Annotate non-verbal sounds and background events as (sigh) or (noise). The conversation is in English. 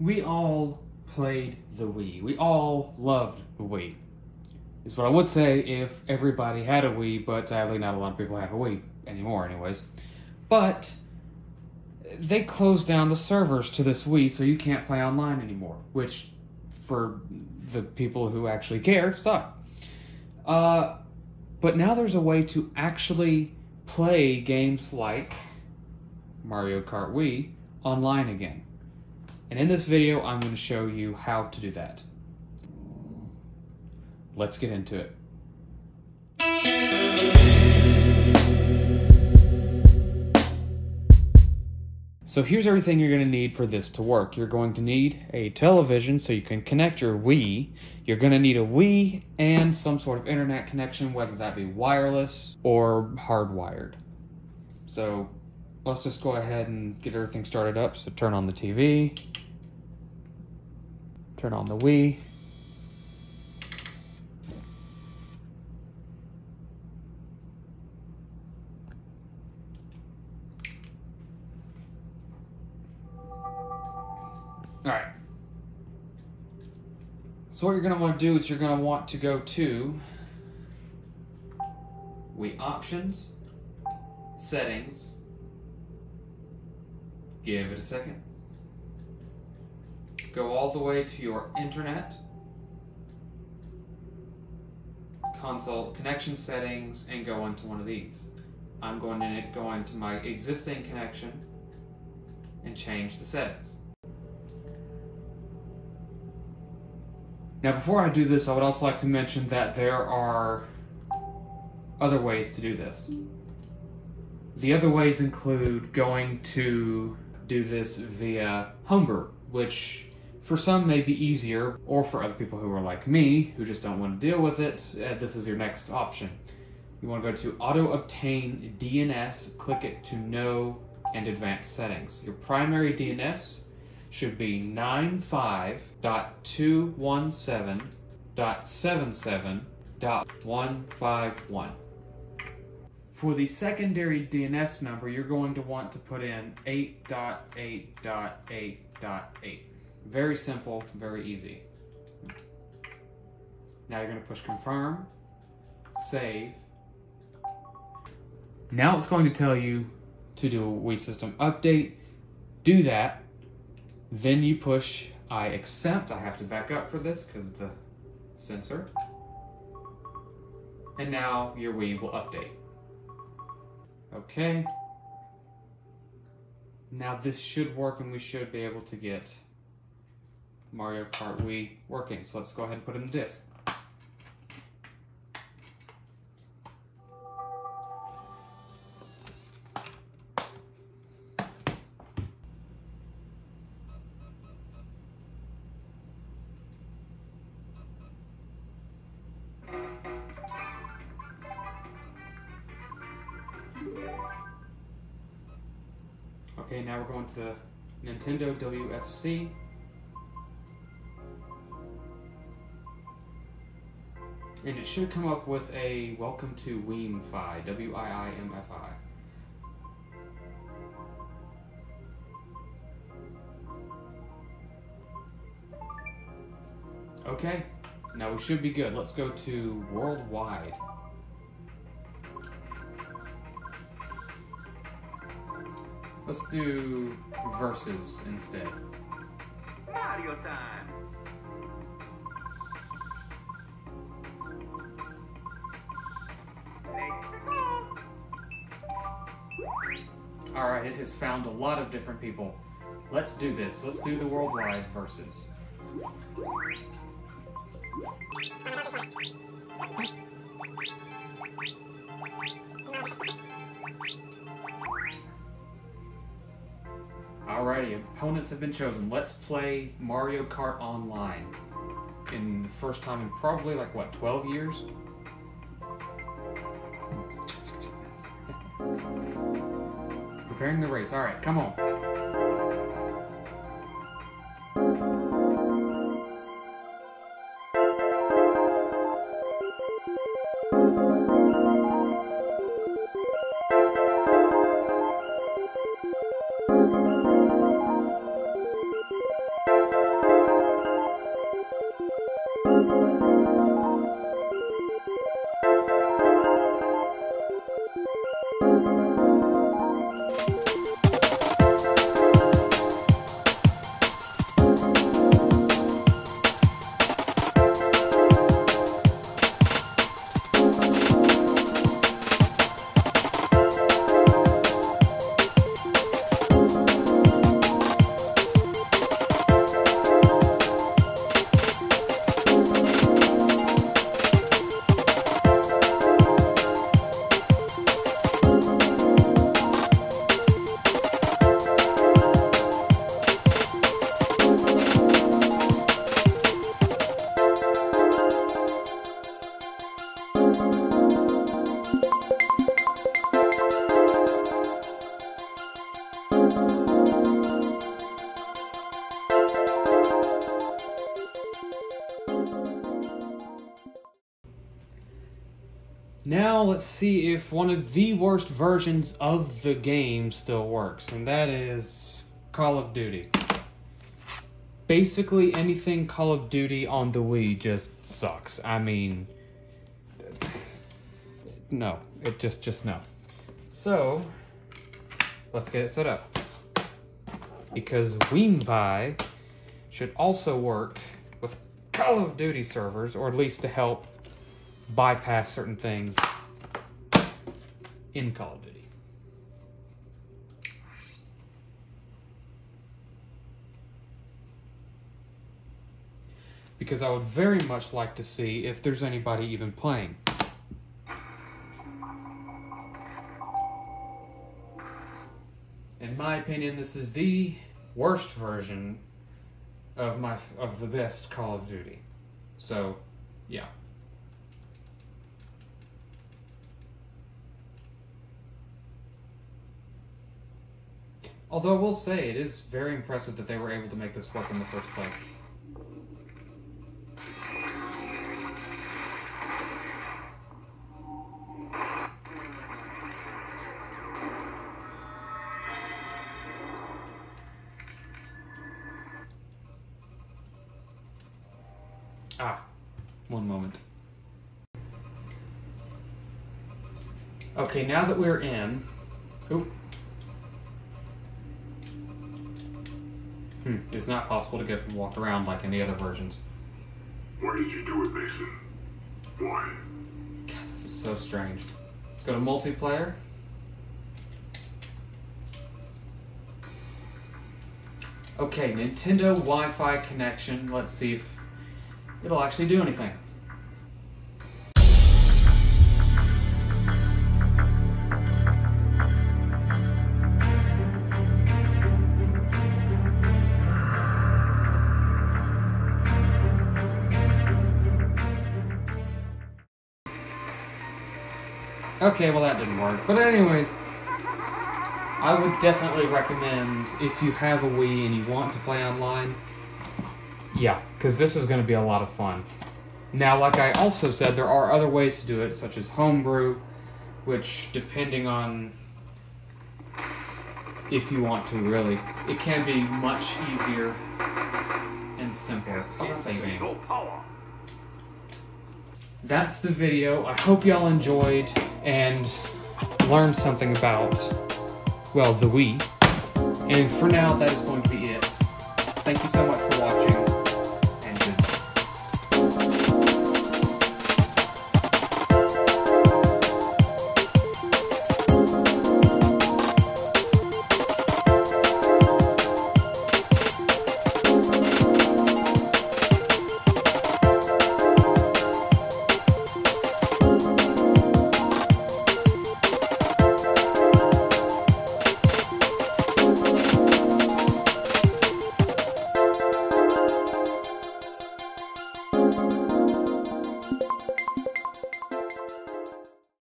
we all played the Wii. We all loved the Wii. Is what I would say if everybody had a Wii, but sadly not a lot of people have a Wii anymore, anyways. But they closed down the servers to this Wii, so you can't play online anymore, which for the people who actually care suck. Uh, but now there's a way to actually play games like Mario Kart Wii online again. And in this video, I'm going to show you how to do that. Let's get into it. So here's everything you're going to need for this to work. You're going to need a television so you can connect your Wii. You're going to need a Wii and some sort of internet connection, whether that be wireless or hardwired. So let's just go ahead and get everything started up. So turn on the TV, turn on the Wii. All right. So what you're going to want to do is you're going to want to go to Wii Options, Settings, give it a second. Go all the way to your Internet, console connection settings, and go into one of these. I'm going to go into my existing connection and change the settings. Now, before I do this, I would also like to mention that there are other ways to do this. The other ways include going to do this via Homebrew, which for some may be easier, or for other people who are like me, who just don't want to deal with it, uh, this is your next option. You want to go to Auto Obtain DNS, click it to No and Advanced Settings. Your primary DNS should be 95.217.77.151. For the secondary DNS number, you're going to want to put in 8.8.8.8. Very simple, very easy. Now you're going to push confirm, save. Now it's going to tell you to do a Wii system update. Do that. Then you push I accept. I have to back up for this because of the sensor. And now your Wii will update. Okay. Now this should work and we should be able to get Mario Kart Wii working. So let's go ahead and put in the disc. Okay, now we're going to the Nintendo WFC. And it should come up with a welcome to Wiimfi, W-I-I-M-F-I. Okay, now we should be good. Let's go to worldwide. Let's do verses instead. Mario time. Alright, it has found a lot of different people. Let's do this. Let's do the worldwide verses. Alrighty, opponents have been chosen. Let's play Mario Kart Online. In the first time in probably like what, 12 years? (laughs) Preparing the race. Alright, come on. Now let's see if one of the worst versions of the game still works, and that is Call of Duty. Basically, anything Call of Duty on the Wii just sucks. I mean, no, it just just no. So, let's get it set up because Wiimfi should also work with Call of Duty servers, or at least to help bypass certain things in Call of Duty. Because I would very much like to see if there's anybody even playing. In my opinion, this is the worst version of my of the best Call of Duty. So, yeah. Although I will say it is very impressive that they were able to make this work in the first place. Ah, one moment. Okay, now that we're in. Oop. Hmm, it's not possible to get and walk around like in the other versions. Why did you do it, Mason? Why? God, this is so strange. Let's go to multiplayer. Okay, Nintendo Wi-Fi connection. Let's see if it'll actually do anything. Okay, well that didn't work. But anyways, I would definitely recommend if you have a Wii and you want to play online, yeah, because this is going to be a lot of fun. Now, like I also said, there are other ways to do it, such as homebrew, which, depending on if you want to really, it can be much easier and simpler. Oh, that's how you aim. That's the video. I hope y'all enjoyed and learned something about, well, the Wii. And for now, that is going to be it. Thank you so much.